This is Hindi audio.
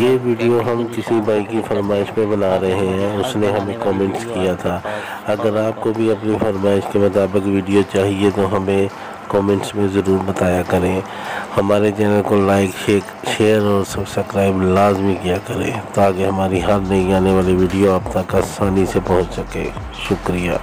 ये वीडियो हम किसी भाई की फरमाइश पे बना रहे हैं, उसने हमें कमेंट्स किया था। अगर आपको भी अपनी फरमाइश के मुताबिक वीडियो चाहिए तो हमें कमेंट्स में ज़रूर बताया करें। हमारे चैनल को लाइक शेयर और सब्सक्राइब लाजमी किया करें, ताकि हमारी हर नई आने वाली वीडियो आप तक आसानी से पहुँच सके। शुक्रिया।